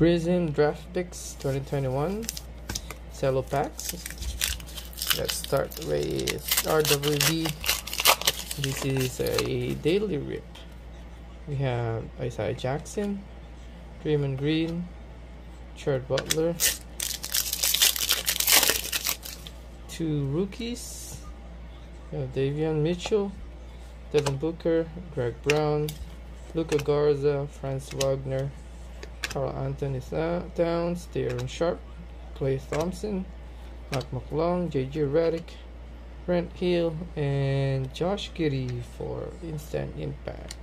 Prizm Draft Picks 2021 Cello Packs. Let's start with RWD. This is a daily rip. We have Isaiah Jackson, Draymond Green, Jared Butler, two rookies. We have Davion Mitchell, Devin Booker, Greg Brown, Luka Garza, Franz Wagner, Karl-Anthony Towns, Day'Ron Sharpe, Klay Thompson, Mac McClung, JJ Redick, Brent Hill, and Josh Giddey for instant impact.